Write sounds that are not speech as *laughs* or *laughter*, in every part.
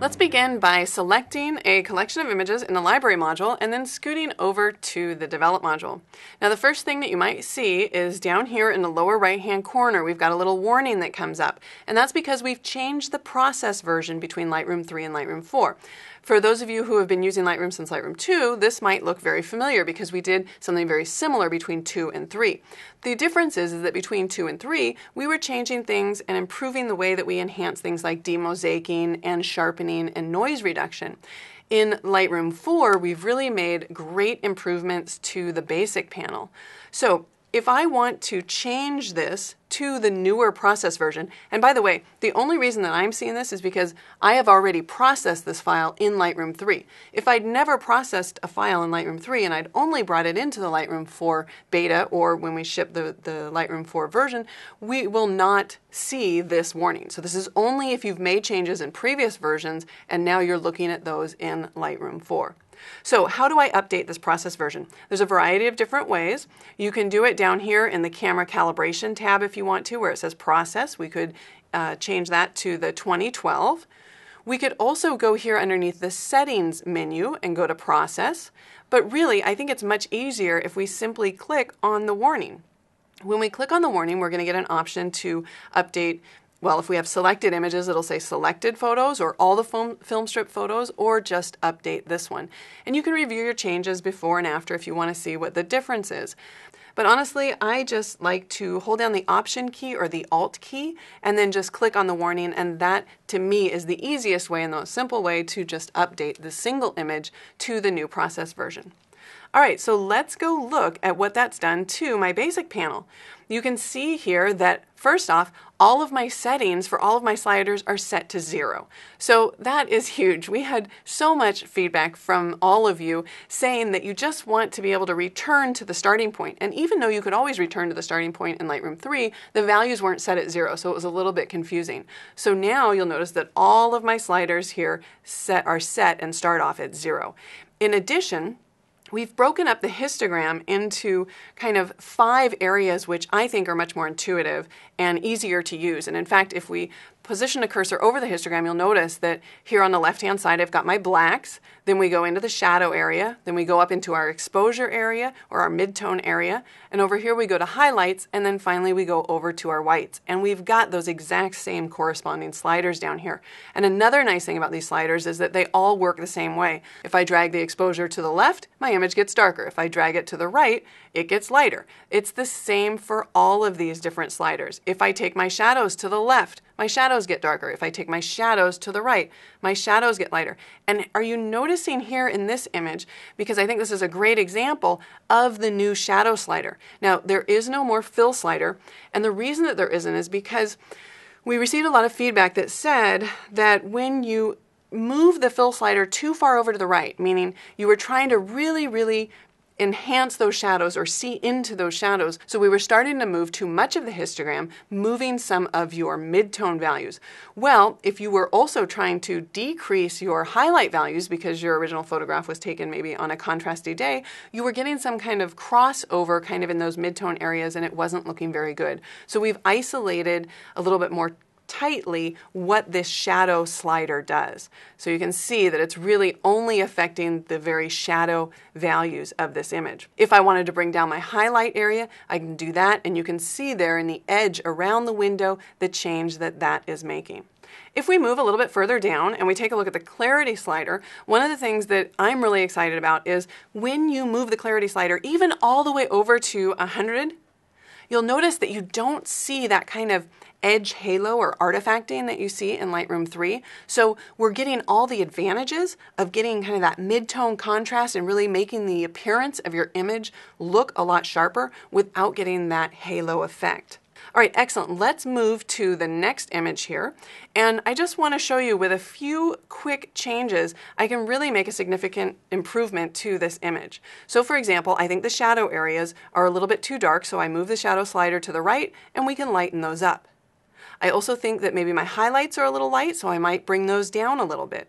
Let's begin by selecting a collection of images in the library module and then scooting over to the develop module. Now the first thing that you might see is down here in the lower right hand corner we've got a little warning that comes up and that's because we've changed the process version between Lightroom 3 and Lightroom 4. For those of you who have been using Lightroom since Lightroom 2, this might look very familiar because we did something very similar between 2 and 3. The difference is, is that between 2 and 3, we were changing things and improving the way that we enhance things like demosaicing and sharpening and noise reduction. In Lightroom 4, we've really made great improvements to the basic panel. So if I want to change this to the newer process version, and by the way, the only reason that I'm seeing this is because I have already processed this file in Lightroom 3. If I'd never processed a file in Lightroom 3 and I'd only brought it into the Lightroom 4 beta or when we ship the, the Lightroom 4 version, we will not see this warning. So this is only if you've made changes in previous versions and now you're looking at those in Lightroom 4. So how do I update this process version? There's a variety of different ways. You can do it down here in the camera calibration tab if you want to, where it says process. We could uh, change that to the 2012. We could also go here underneath the settings menu and go to process. But really, I think it's much easier if we simply click on the warning. When we click on the warning, we're going to get an option to update well, if we have selected images, it'll say selected photos or all the film, film strip photos or just update this one. And you can review your changes before and after if you want to see what the difference is. But honestly, I just like to hold down the Option key or the Alt key and then just click on the warning and that to me is the easiest way and the most simple way to just update the single image to the new process version. All right, so let's go look at what that's done to my basic panel. You can see here that first off, all of my settings for all of my sliders are set to zero. So that is *laughs* huge. We had so much feedback from all of you saying that you just want to be able to return to the starting point. And even though you could always return to the starting point in Lightroom 3, the values weren't set at zero, so it was a little bit confusing. So now you'll notice that all of my sliders here set are set and start off at zero. In addition, We've broken up the histogram into kind of five areas which I think are much more intuitive and easier to use. And in fact, if we position a cursor over the histogram, you'll notice that here on the left-hand side, I've got my blacks, then we go into the shadow area, then we go up into our exposure area or our midtone area, and over here we go to highlights, and then finally we go over to our whites. And we've got those exact same corresponding sliders down here. And another nice thing about these sliders is that they all work the same way. If I drag the exposure to the left, my image gets darker. If I drag it to the right, it gets lighter. It's the same for all of these different sliders. If I take my shadows to the left, my shadows get darker. If I take my shadows to the right, my shadows get lighter. And are you noticing here in this image, because I think this is a great example of the new shadow slider. Now, there is no more fill slider, and the reason that there isn't is because we received a lot of feedback that said that when you move the fill slider too far over to the right, meaning you were trying to really, really enhance those shadows or see into those shadows. So we were starting to move too much of the histogram, moving some of your midtone values. Well, if you were also trying to decrease your highlight values because your original photograph was taken maybe on a contrasty day, you were getting some kind of crossover kind of in those midtone areas and it wasn't looking very good. So we've isolated a little bit more tightly what this shadow slider does. So you can see that it's really only affecting the very shadow values of this image. If I wanted to bring down my highlight area, I can do that and you can see there in the edge around the window the change that that is making. If we move a little bit further down and we take a look at the clarity slider, one of the things that I'm really excited about is when you move the clarity slider even all the way over to 100, you'll notice that you don't see that kind of edge halo or artifacting that you see in Lightroom 3. So we're getting all the advantages of getting kind of that mid-tone contrast and really making the appearance of your image look a lot sharper without getting that halo effect. All right, excellent. Let's move to the next image here. And I just want to show you with a few quick changes, I can really make a significant improvement to this image. So for example, I think the shadow areas are a little bit too dark, so I move the shadow slider to the right and we can lighten those up. I also think that maybe my highlights are a little light, so I might bring those down a little bit.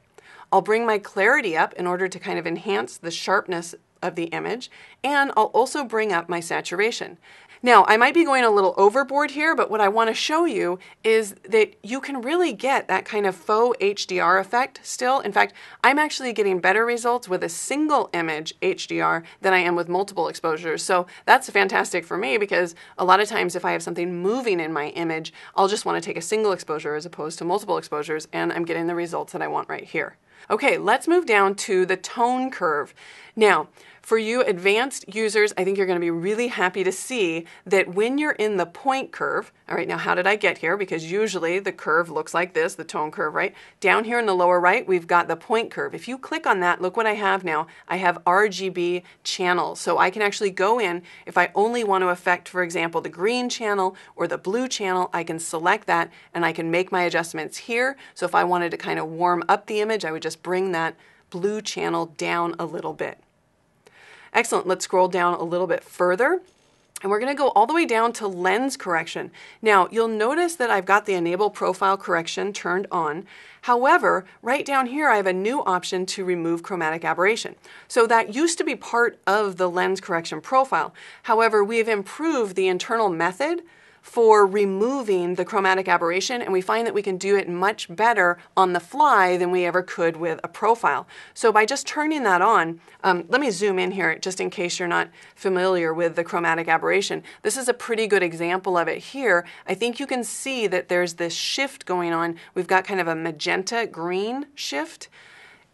I'll bring my clarity up in order to kind of enhance the sharpness of the image, and I'll also bring up my saturation. Now, I might be going a little overboard here, but what I want to show you is that you can really get that kind of faux HDR effect still. In fact, I'm actually getting better results with a single image HDR than I am with multiple exposures. So that's fantastic for me because a lot of times if I have something moving in my image, I'll just want to take a single exposure as opposed to multiple exposures, and I'm getting the results that I want right here. Okay, let's move down to the tone curve. Now, for you advanced users, I think you're going to be really happy to see that when you're in the point curve, all right, now how did I get here? Because usually the curve looks like this, the tone curve, right? Down here in the lower right, we've got the point curve. If you click on that, look what I have now. I have RGB channels. So I can actually go in, if I only want to affect, for example, the green channel or the blue channel, I can select that and I can make my adjustments here. So if I wanted to kind of warm up the image, I would just bring that blue channel down a little bit. Excellent. Let's scroll down a little bit further. And we're going to go all the way down to lens correction. Now, you'll notice that I've got the enable profile correction turned on. However, right down here, I have a new option to remove chromatic aberration. So that used to be part of the lens correction profile. However, we have improved the internal method for removing the chromatic aberration, and we find that we can do it much better on the fly than we ever could with a profile. So by just turning that on, um, let me zoom in here just in case you're not familiar with the chromatic aberration. This is a pretty good example of it here. I think you can see that there's this shift going on. We've got kind of a magenta green shift.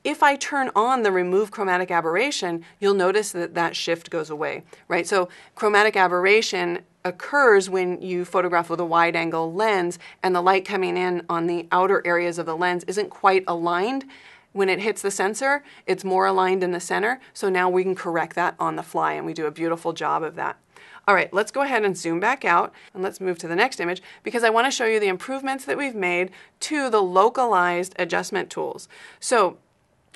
If I turn on the remove chromatic aberration, you'll notice that that shift goes away, right? So chromatic aberration occurs when you photograph with a wide angle lens and the light coming in on the outer areas of the lens isn't quite aligned. When it hits the sensor, it's more aligned in the center. So now we can correct that on the fly and we do a beautiful job of that. All right, let's go ahead and zoom back out and let's move to the next image because I want to show you the improvements that we've made to the localized adjustment tools. So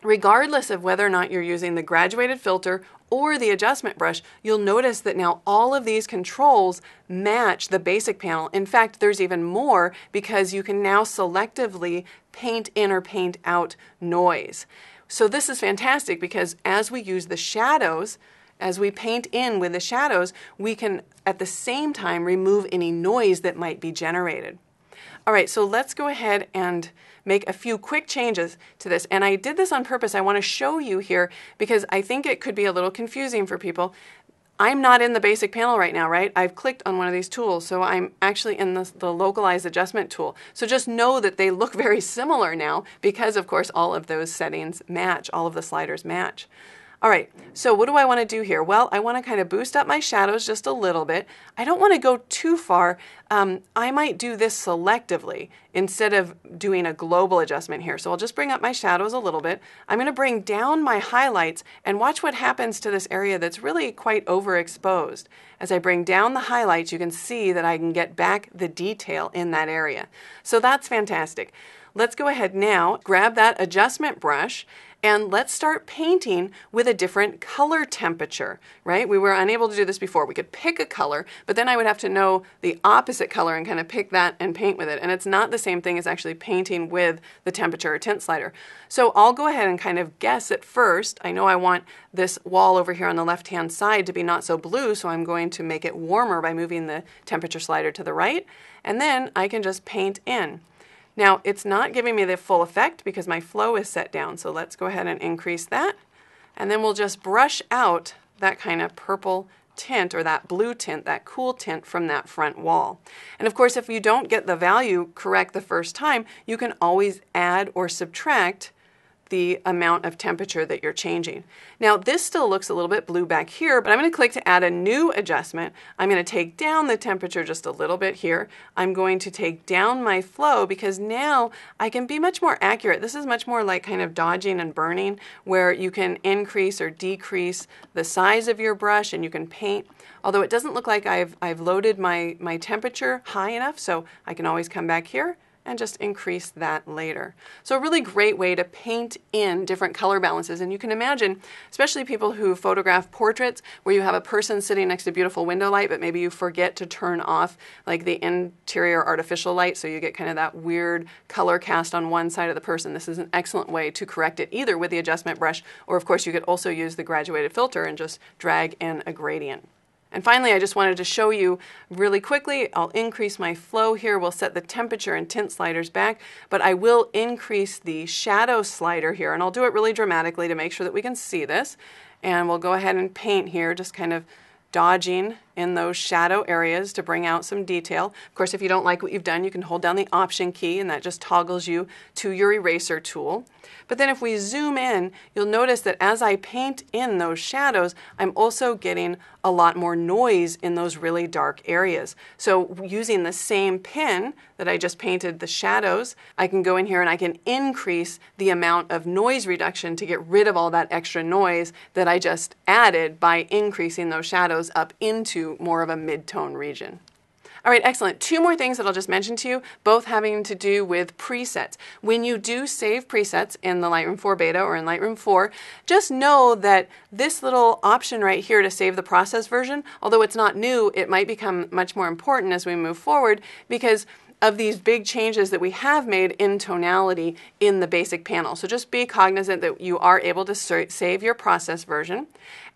regardless of whether or not you're using the graduated filter or the adjustment brush, you'll notice that now all of these controls match the basic panel. In fact, there's even more because you can now selectively paint in or paint out noise. So this is fantastic because as we use the shadows, as we paint in with the shadows, we can at the same time remove any noise that might be generated. All right, so let's go ahead and make a few quick changes to this. And I did this on purpose. I want to show you here because I think it could be a little confusing for people. I'm not in the basic panel right now, right? I've clicked on one of these tools, so I'm actually in the, the localized adjustment tool. So just know that they look *laughs* very similar now because, of course, all of those settings match, all of the sliders match. All right, so what do I want to do here? Well, I want to kind of boost up my shadows just a little bit. I don't want to go too far. Um, I might do this selectively instead of doing a global adjustment here. So I'll just bring up my shadows a little bit. I'm going to bring down my highlights and watch what happens to this area that's really quite overexposed. As I bring down the highlights, you can see that I can get back the detail in that area. So that's fantastic. Let's go ahead now, grab that adjustment brush, and let's start painting with a different color temperature, right? We were unable to do this before. We could pick a color, but then I would have to know the opposite color and kind of pick that and paint with it. And it's not the same thing as actually painting with the temperature or tint slider. So I'll go ahead and kind of guess at first. I know I want this wall over here on the left-hand side to be not so blue, so I'm going to make it warmer by moving the temperature slider to the right. And then I can just paint in. Now it's not giving me the full effect because my flow is set down. So let's go ahead and increase that. And then we'll just brush out that kind of purple tint or that blue tint, that cool tint from that front wall. And of course, if you don't get the value correct the first time, you can always add or subtract the amount of temperature that you're changing. Now this still looks a little bit blue back here, but I'm going to click to add a new adjustment. I'm going to take down the temperature just a little bit here. I'm going to take down my flow because now I can be much more accurate. This is much more like kind of dodging and burning where you can increase or decrease the size of your brush and you can paint. Although it doesn't look like I've, I've loaded my, my temperature high enough, so I can always come back here and just increase that later. So a really great way to paint in different color balances. And you can imagine, especially people who photograph portraits where you have a person sitting next to beautiful window light, but maybe you forget to turn off like the interior artificial light so you get kind of that weird color cast on one side of the person. This is an excellent way to correct it either with the adjustment brush or of course you could also use the graduated filter and just drag in a gradient. And finally, I just wanted to show you really quickly, I'll increase my flow here. We'll set the temperature and tint sliders back, but I will increase the shadow slider here, and I'll do it really dramatically to make sure that we can see this. And we'll go ahead and paint here, just kind of dodging in those shadow areas to bring out some detail. Of course, if you don't like what you've done, you can hold down the Option key and that just toggles you to your eraser tool. But then if we zoom in, you'll notice that as I paint in those shadows, I'm also getting a lot more noise in those really dark areas. So using the same pen that I just painted the shadows, I can go in here and I can increase the amount of noise reduction to get rid of all that extra noise that I just added by increasing those shadows up into more of a mid-tone region. All right, excellent. Two more things that I'll just mention to you, both having to do with presets. When you do save presets in the Lightroom 4 beta or in Lightroom 4, just know that this little option right here to save the process version, although it's not new, it might become much more important as we move forward because of these big changes that we have made in tonality in the basic panel. So just be cognizant that you are able to save your process version.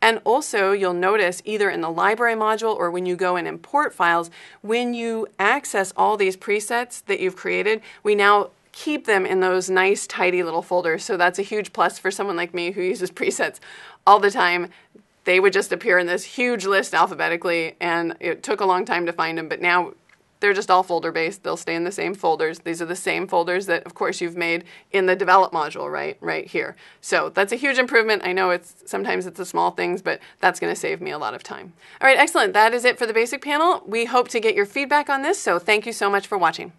And also you'll notice either in the library module or when you go and import files, when you access all these presets that you've created, we now keep them in those nice tidy little folders. So that's a huge plus for someone like me who uses *laughs* presets all the time they would just appear in this huge list alphabetically and it took a long time to find them but now they're just all folder based. They'll stay in the same folders. These are the same folders that, of course, you've made in the develop module, right? Right here. So that's a huge improvement. I know it's sometimes it's the small things, but that's going to save me a lot of time. All right, excellent. That is it for the basic panel. We hope to get your feedback on this, so thank you so much for watching.